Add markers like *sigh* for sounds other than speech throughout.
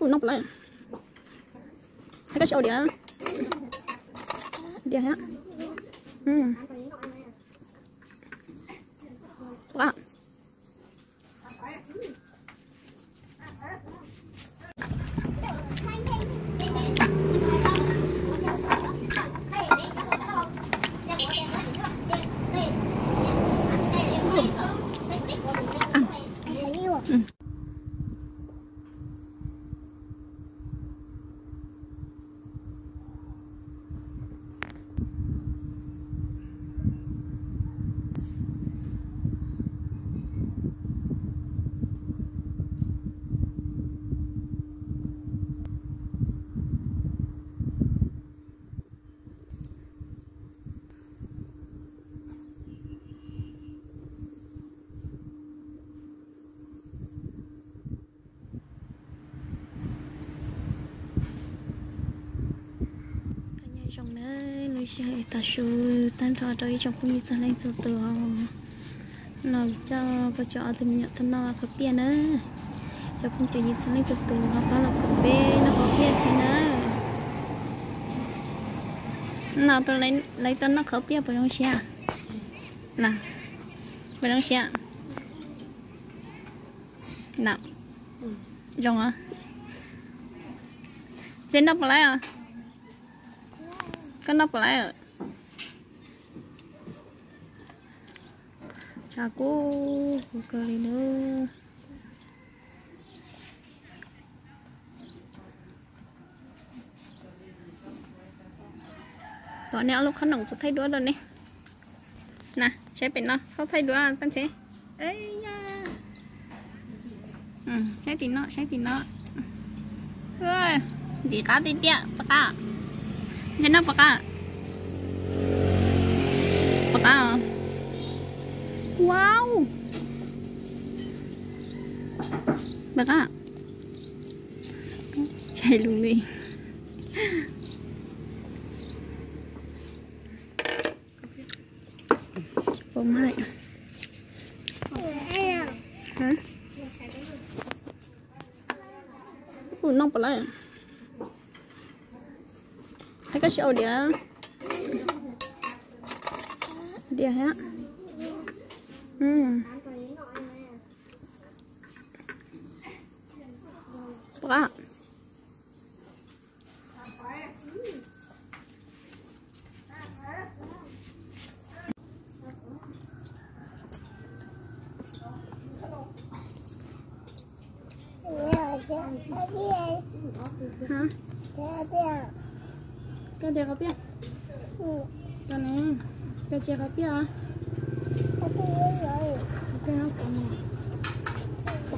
nóc này. Cái show đi á. Đi hả ừ wow trong nơi lối chơi ta chú tan thọ cho trong không như thế này từ từ nó cho có cho thêm nhận thân nó có tiền nữa cho không chỉ như thế này từ từ nó có là có bê nó có tiền thế nữa nó tôi lấy lấy tên nó khớp bia vào trong xe nào vào trong xe nào trong á trên đó lại à cái nắp lại rồi. Chà, cô cơ đi nữa tỏ nẹo lúc khăn nồng tôi thấy đũa rồi nè. Nè sẽ bị nó. Không thấy đũa tăng chế ấy nha. Ừ sẽ tìm nó sẽ tìm nó ơi gì cá tí tiện tiệt bác à Sino baka? Baka. Wow. Baka. Chạy luôn đi. Bông hai. Hả? Ủa, nông bà lại cái show dia dia ha hmm bra Hả? Cái đẹp không biết? Cái này, cái chè không biết à? Cái nó cầm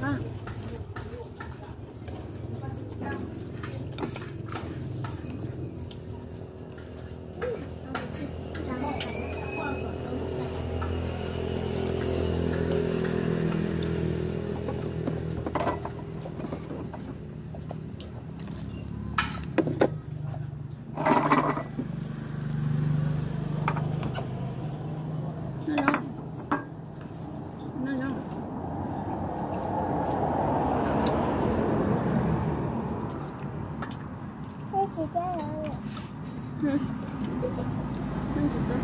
Ba. nó lo nó lo ừ. nó chỉ cho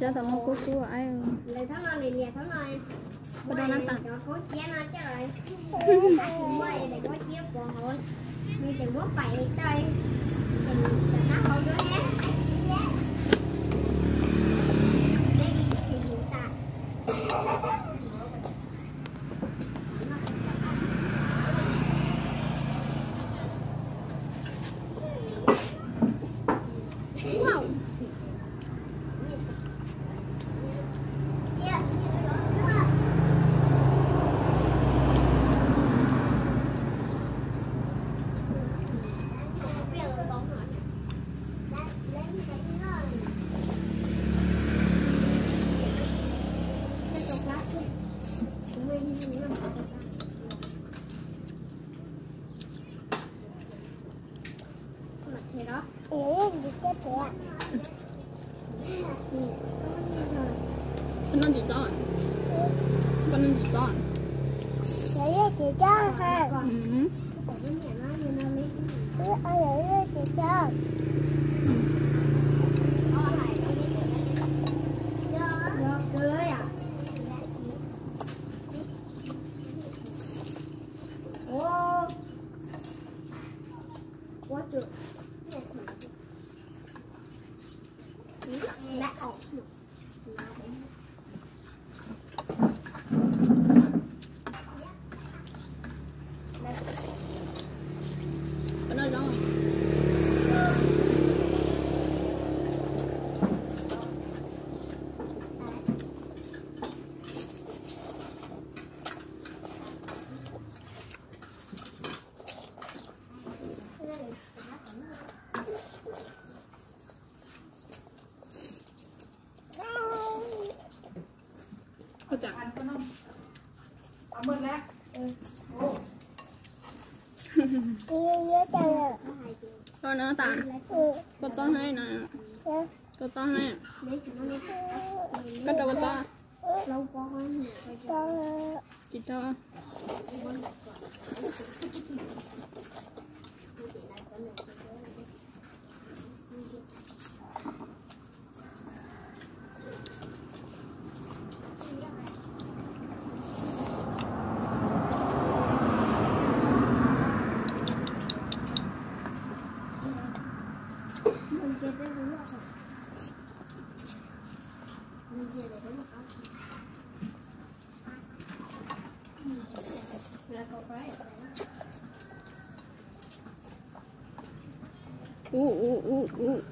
Dạ tao mong cô chú ai Lấy liền liền tháo nó em. Có đâu nó tặng? Cho cố chia nó chứ rồi. *laughs* Chừng quay để có chia của hội. Mình chừng bố bảy chơi. Chừng nó không đứa nhé. con con nên chỉ chọn? Đấy là chỉ hả ừ. Ừ, ở đấy là chỉ có chẳng ăn con không? Cảm ơn nhé, Đi có nó tạm có to hay nè có to hay cắt to? Cho chỉ cho. ooh, ooh, ooh, ooh.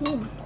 Mm-hmm.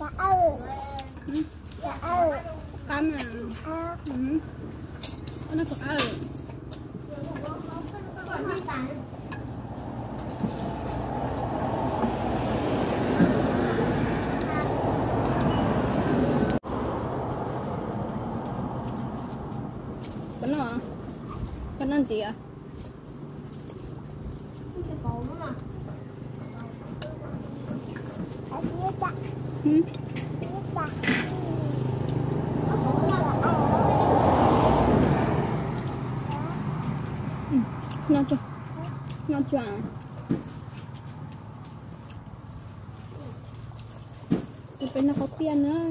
Dạ ơi. Dạ ơi. Cảm ơn. Ừ. Nó phải ơi. Bánh hả? Bánh ăn gì? À? Ngon chưa ngon chưa à bên nó có tiền nữa.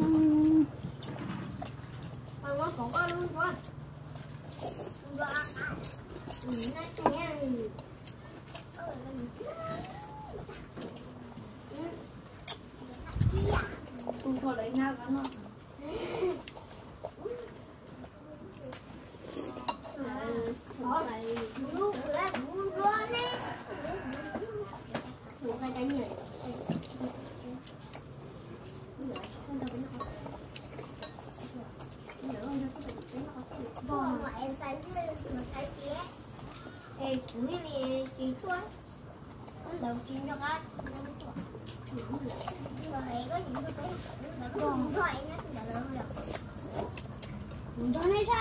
인도네시아?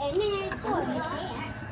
애는 또 어디야?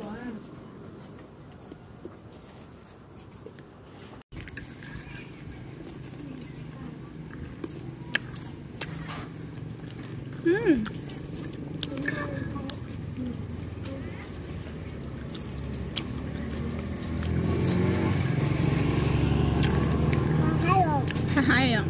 hay ạ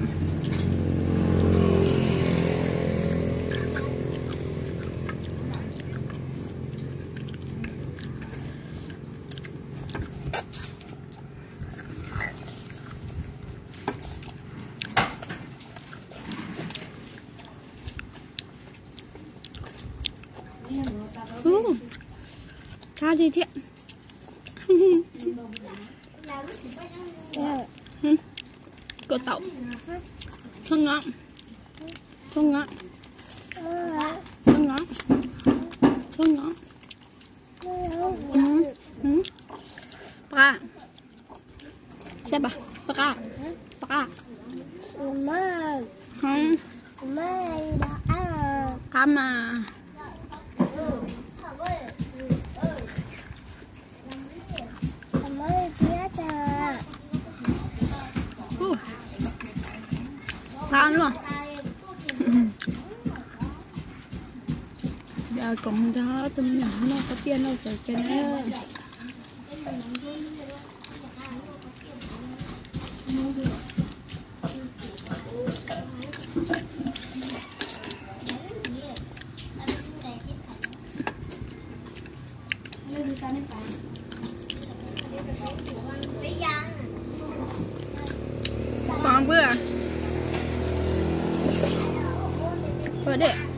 ừ. Tha gì thiện. *laughs* ừ của tổng. Thương ngon thương ngon cũng đó tôi nhận nó có piano rồi cho nó con bữa à? bữa để.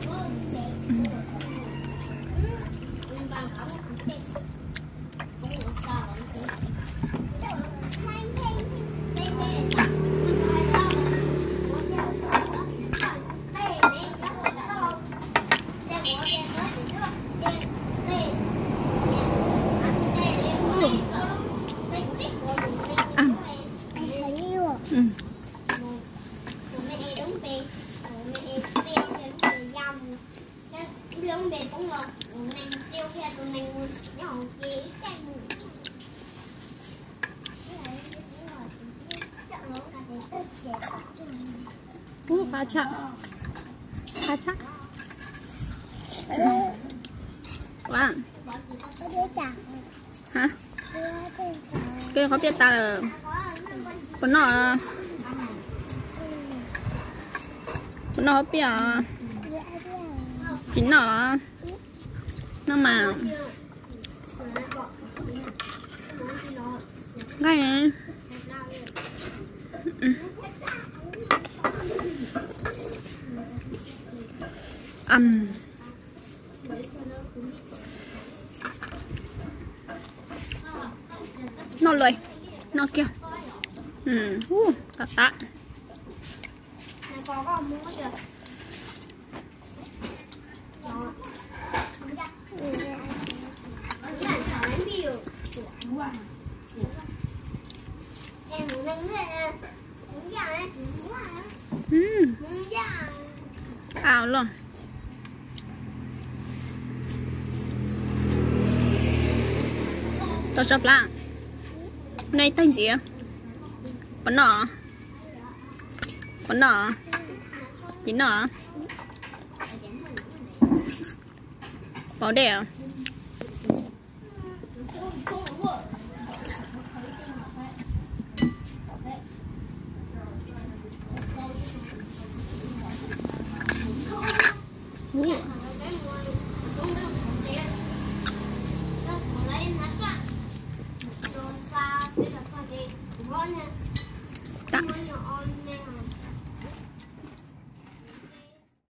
tha chắc tha chắc quá vâng. hả? Cái có biết ta là con nó con nó biết chính nó nó mà. Ngay này. Ăn. Nó lười, nó kêu ừ uh, cả tạ. Này có có mua chưa? Đó. Không chắc. Ừ. Có nghĩa là nhỏ đánh biểu. Em muốn đánh người nè. Muốn dạng ấy. Muốn dạng ấy. ừ Muốn dạng. ảo luôn cho chọc là này tên gì à bắn nọ bắn nọ chín nọ bảo đề